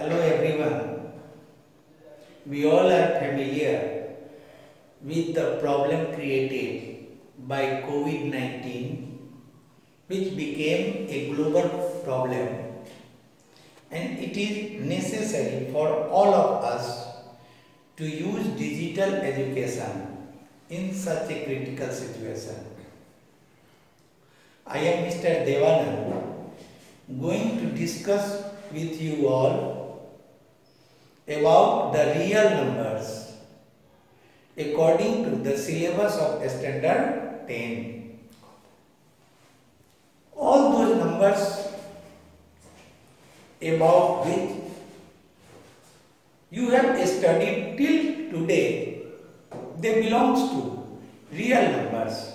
Hello everyone. We all are familiar with the problem created by COVID-19 which became a global problem and it is necessary for all of us to use digital education in such a critical situation. I am Mr. Devanand going to discuss with you all about the real numbers according to the syllabus of standard 10. All those numbers about which you have studied till today, they belongs to real numbers.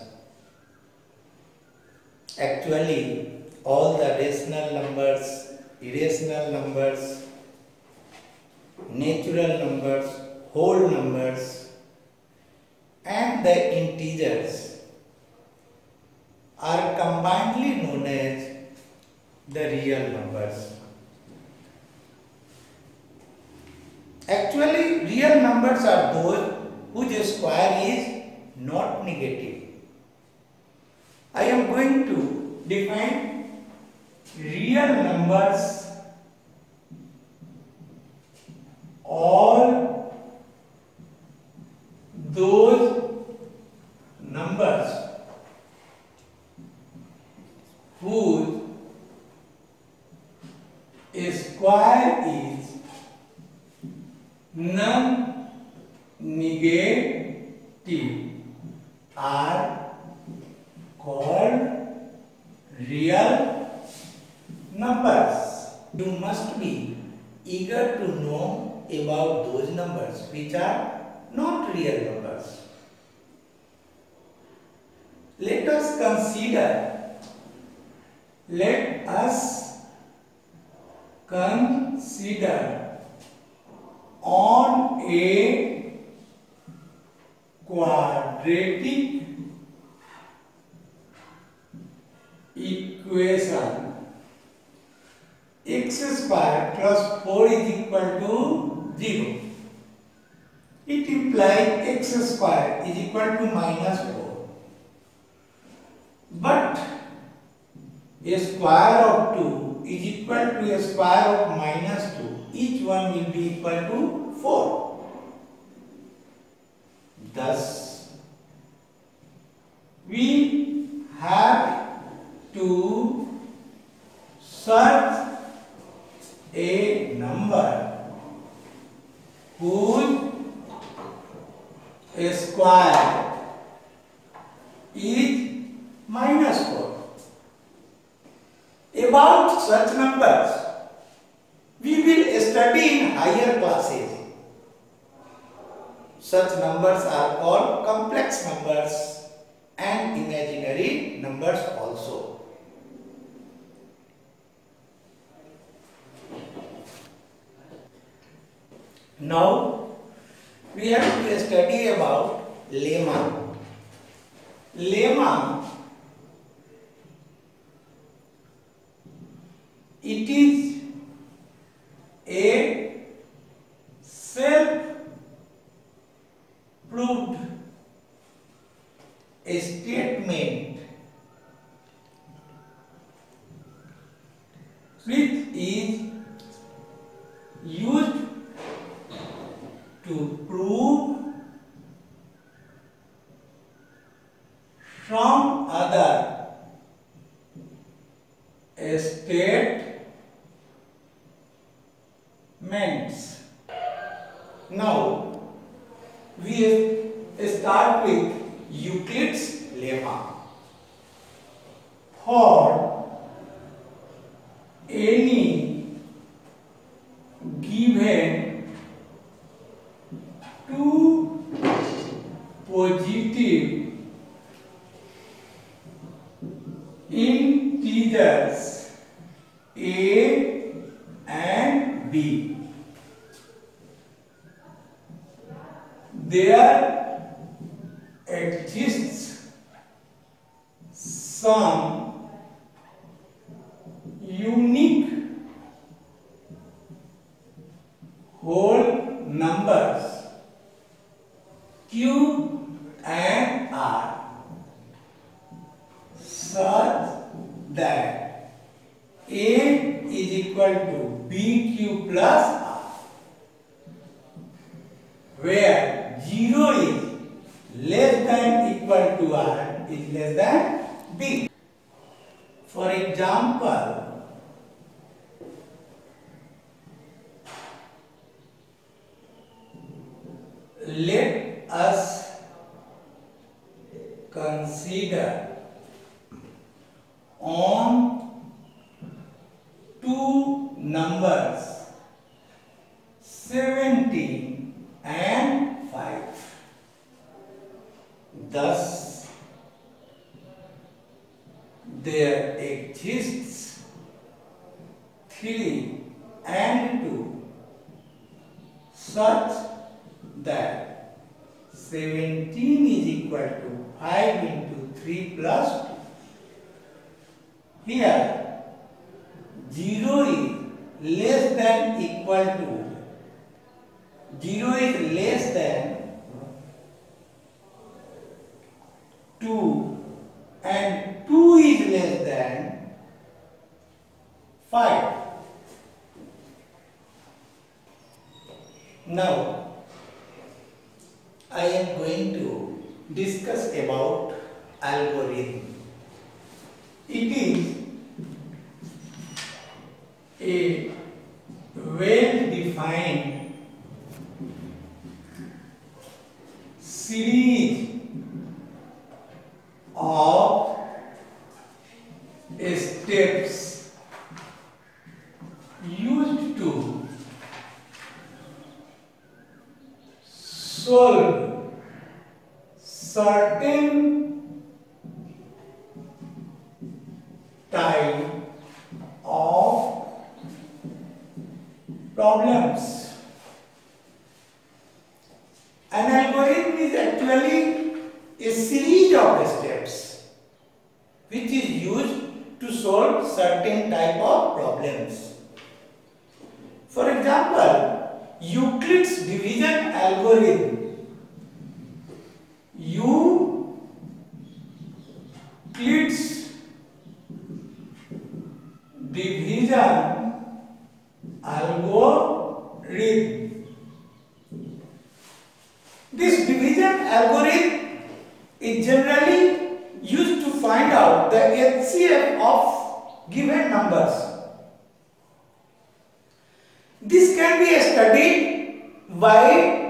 Actually, all the rational numbers, irrational numbers, natural numbers, whole numbers and the integers are combinedly known as the real numbers. Actually, real numbers are those whose square is not negative. I am going to define real numbers all those numbers whose square is non-negative are called real numbers. You must be eager to know about those numbers which are not real numbers. Let us consider, let us consider on a quadratic equation x square plus 4 is equal to 0. It implies x square is equal to minus 4. But a square of 2 is equal to a square of minus 2. Each one will be equal to 4. Thus, we have to search a number whose square is minus 4. About such numbers, we will study in higher classes. Such numbers are called complex numbers and imaginary numbers also. Now we have to study about lemma. Lemma it is a self proved statement which is used to prove from other Now we start with Euclid's lemma. For any given two positive integers a and b there exists some unique whole numbers q and r such that a is equal to bq plus r where 0 is less than equal to r is less than b. For example, let us consider on two numbers 17 and 5. Thus, there exists 3 and 2 such that 17 is equal to 5 into 3 plus 2. Here 0 is less than equal to 0 is less than 2 and 2 is less than 5. Now, I am going to discuss about algorithm. It is a well-defined series of steps used to solve certain type of problems. An algorithm is actually a series of steps which is used to solve certain type of problems. For example, Euclid's division algorithm. Euclid's division algorithm. This division algorithm is generally used to find out the HCF of given numbers. This can be studied by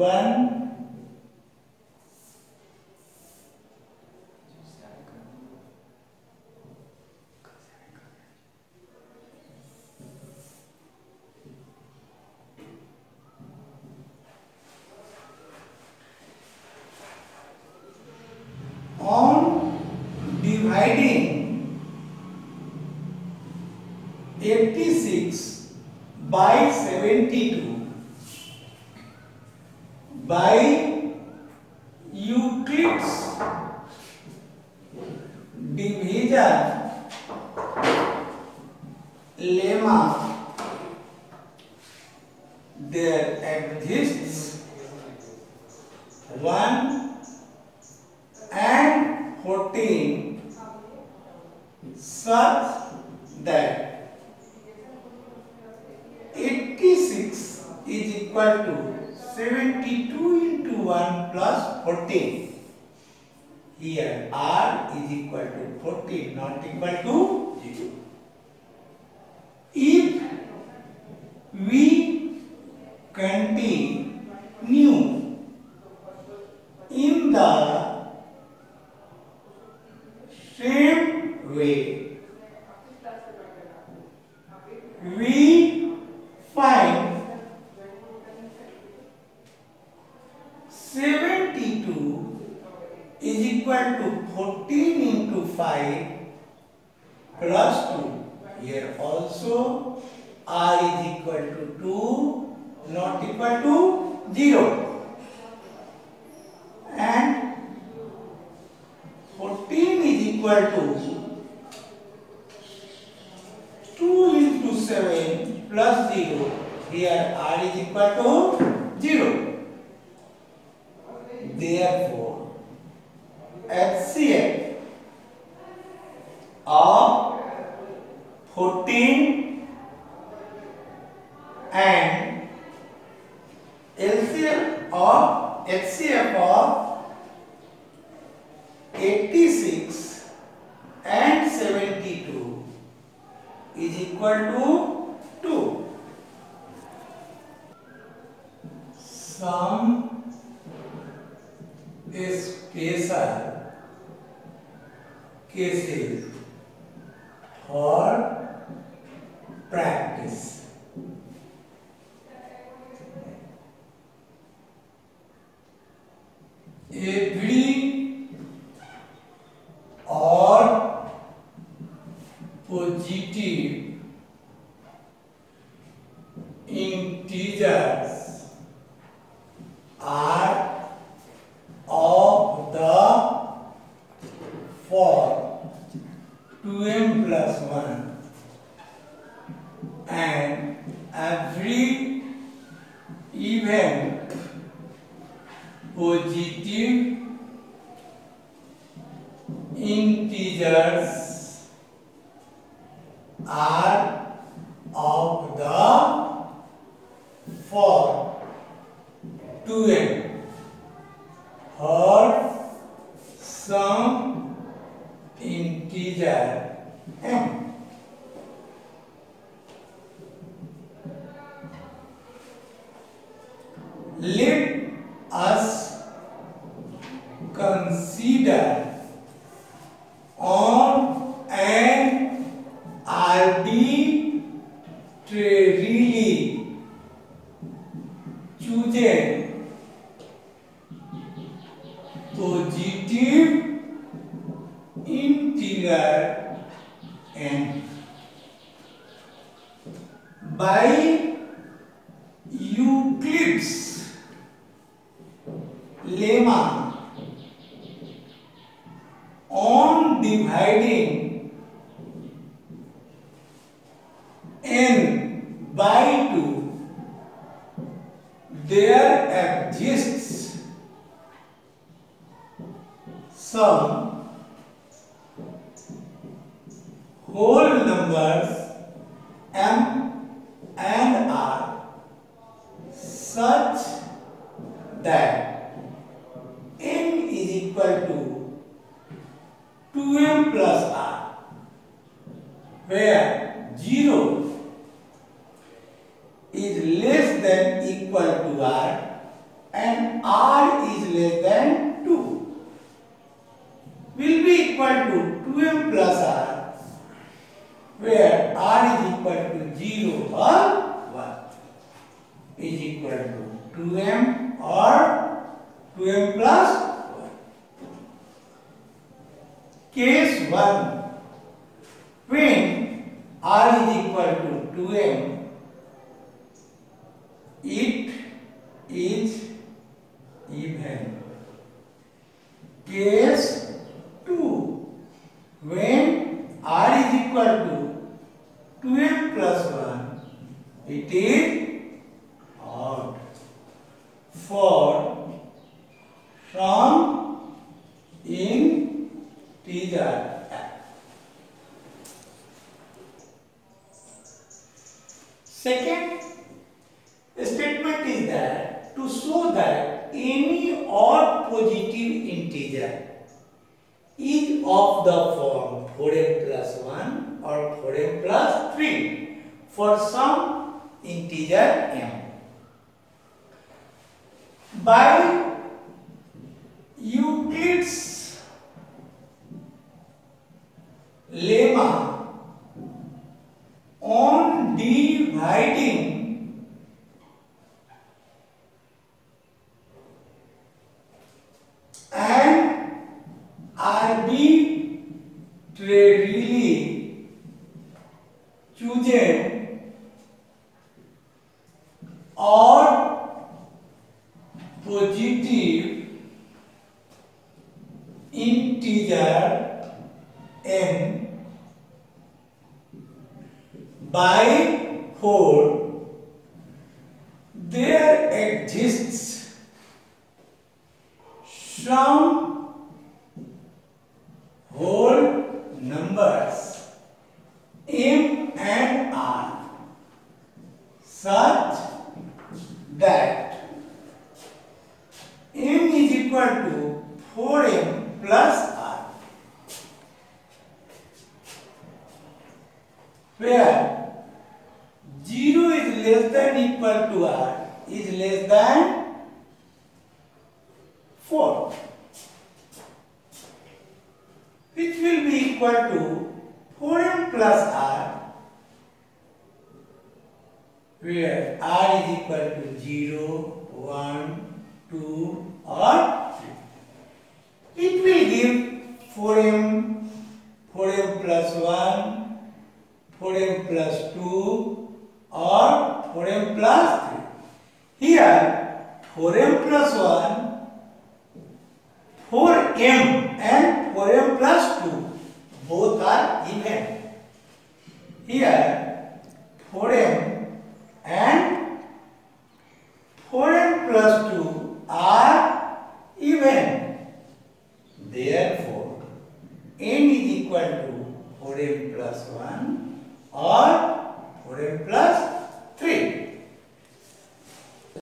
4, by Euclid's division lemma there exists one and 14 such that 86 is equal to 72 into 1 plus 14. Here R is equal to 14 not equal to 0. If we continue in the same way. 72 is equal to 14 into 5 plus 2. Here also r is equal to 2 not equal to 0. Of 14 for practice. Every or positive integers are of the form 2m plus 1 and every even positive integers are of the form 2m or some integer m. Let us consider on an arbitrarily chosen positive integer n by Euclid's on dividing n by 2 there exists some whole numbers m and r such that equal to 2m plus r where 0 is less than equal to r and r is less than 2 will be equal to 2m plus r where r is equal to 0 or 1 is equal to 2m or 2m plus Case 1 when r is equal to 2m it is even. Case 2 when r is equal to 2m plus 1 it is odd. For from integer Second statement is that to show that any odd positive integer is of the form 4m plus 1 or 4m plus 3 for some integer m. By lemma on dividing and odd positive integer n by 4 there exists some whole numbers m and r such that m is equal to 4m plus r where 0 is less than equal to r is less than 4 which will be equal to 4m plus r where r is equal to 0, 1, 2 or 3. It will give 4m, 4m plus 1, 4m plus 2 or 4m plus 3. Here 4m plus 1, 4m and 4m plus 2 both are even. Here 4m and 4m plus 2 are even. Therefore, n is equal to 4m plus 1 or 1 plus 3.